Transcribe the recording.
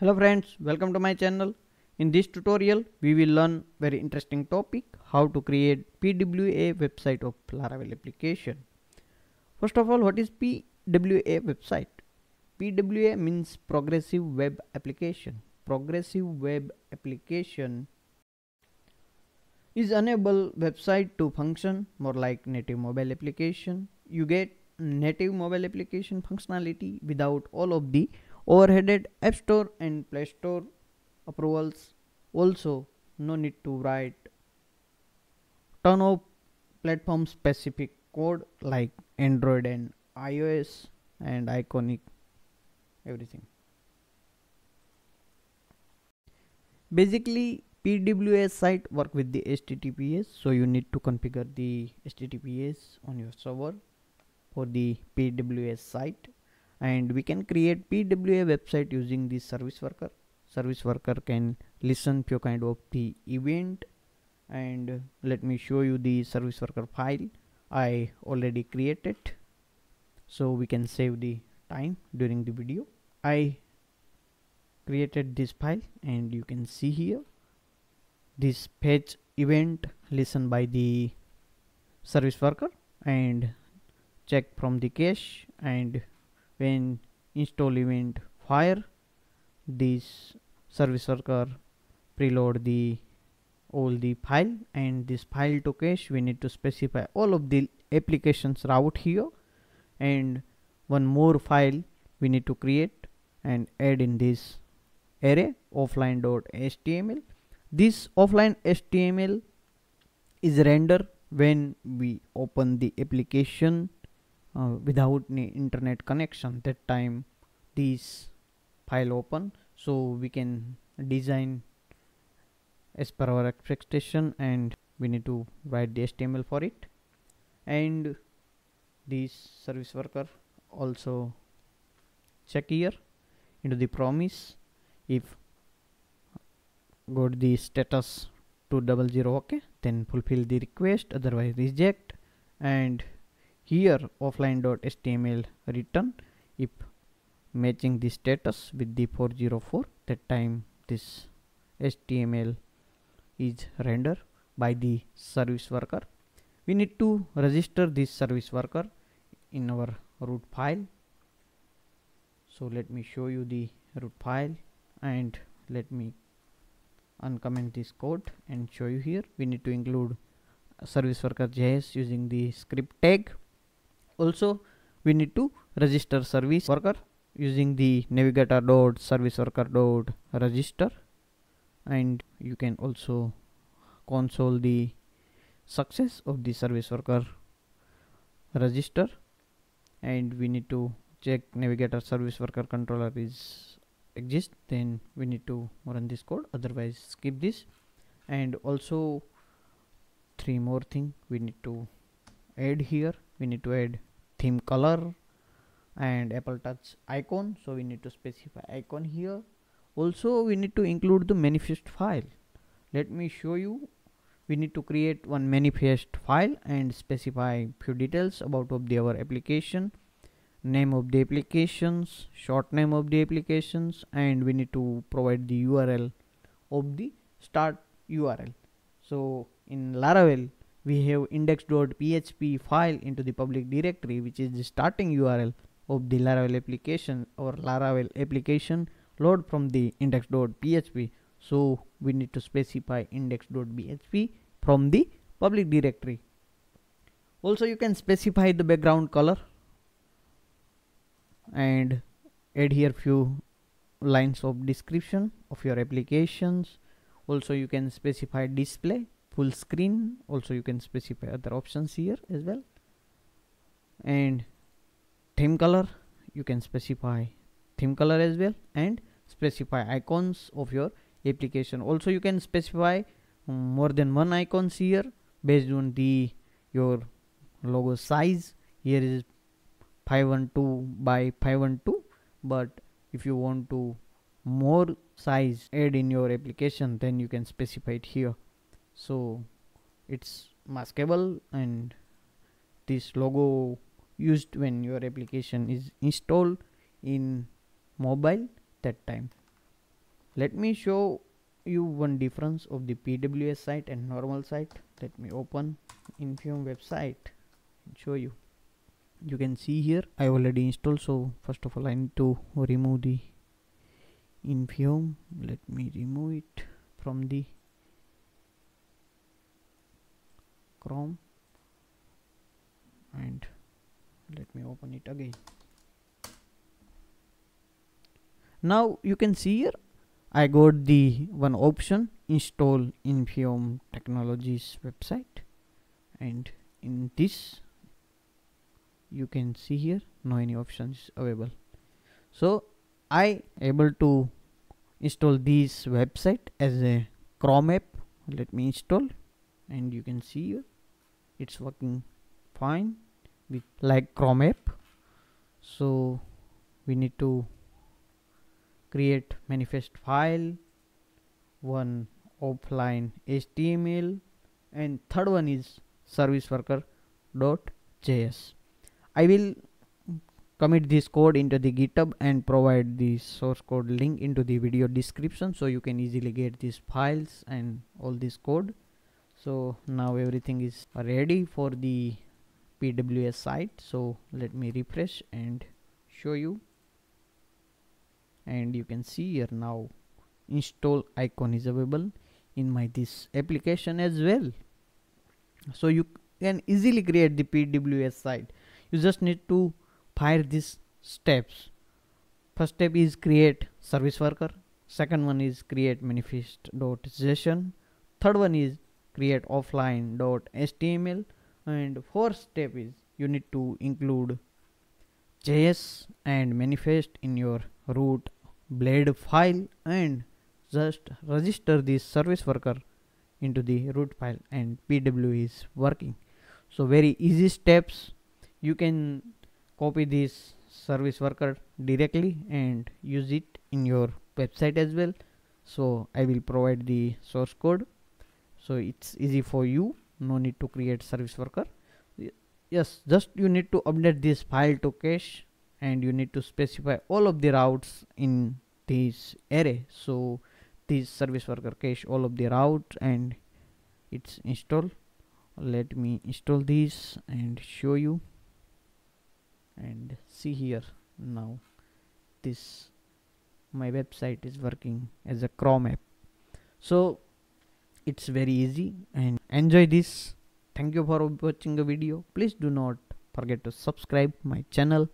Hello friends, welcome to my channel. In this tutorial, we will learn very interesting topic how to create PWA website of Laravel application. First of all, what is PWA website? PWA means progressive web application. Progressive web application is enable website to function more like native mobile application. You get native mobile application functionality without all of the overheaded app store and play store approvals. Also no need to write ton of platform specific code like android and ios and Ionic everything. Basically pws site work with the https so you need to configure the https on your server for the pws site and we can create PWA website using this service worker. Service worker can listen few kind of the event. And let me show you the service worker file. I already created. So we can save the time during the video. I created this file and you can see here. This page event listen by the service worker and check from the cache and when install event fire this service worker preload the all the file and this file to cache we need to specify all of the applications route here and one more file we need to create and add in this array offline.html this offline html is render when we open the application uh, without any internet connection. That time this file open so we can design as per our expectation and we need to write the HTML for it. And this service worker also check here into the promise if got the status to double zero okay? Then fulfill the request otherwise reject. And here offline.html return if matching the status with the 404 that time this html is rendered by the service worker. We need to register this service worker in our root file. So let me show you the root file and let me uncomment this code and show you here. We need to include service worker js using the script tag also we need to register service worker using the navigator dot service worker dot register. And you can also console the success of the service worker register. And we need to check navigator service worker controller is exist then we need to run this code. Otherwise skip this. And also three more thing we need to add here. We need to add theme color and apple touch icon. So we need to specify icon here. Also we need to include the manifest file. Let me show you. We need to create one manifest file and specify few details about of the our application name of the applications short name of the applications and we need to provide the url of the start url so in laravel we have index.php file into the public directory which is the starting URL of the Laravel application or Laravel application load from the index.php so we need to specify index.php from the public directory. Also you can specify the background color and add here few lines of description of your applications. Also you can specify display full screen. Also you can specify other options here as well. And theme color you can specify theme color as well and specify icons of your application. Also you can specify um, more than one icons here based on the your logo size. Here is 512 by 512 but if you want to more size add in your application then you can specify it here so it's maskable and this logo used when your application is installed in mobile that time. Let me show you one difference of the pws site and normal site. Let me open InfyOm website and show you. You can see here i already installed so first of all i need to remove the InfyOm let me remove it from the chrome. And let me open it again. Now you can see here I got the one option install InfyOm Technologies website. And in this you can see here no any options available. So I able to install this website as a Chrome app. Let me install and you can see it's working fine with like Chrome app. So we need to create manifest file one offline html and third one is service worker dot js i will commit this code into the github and provide the source code link into the video description so you can easily get these files and all this code so now everything is ready for the pws site. So let me refresh and show you. And you can see here now install icon is available in my this application as well. So you can easily create the pws site. You just need to fire these steps. First step is create service worker. Second one is create manifest.json third one is create offline.html and fourth step is you need to include js and manifest in your root blade file and just register this service worker into the root file and pw is working. So very easy steps. You can copy this service worker directly and use it in your website as well. So i will provide the source code so it's easy for you. No need to create service worker. Yes just you need to update this file to cache and you need to specify all of the routes in this array. So this service worker cache all of the routes and it's installed. Let me install this and show you. And see here now this my website is working as a chrome app. So it's very easy and enjoy this. Thank you for watching the video. Please do not forget to subscribe my channel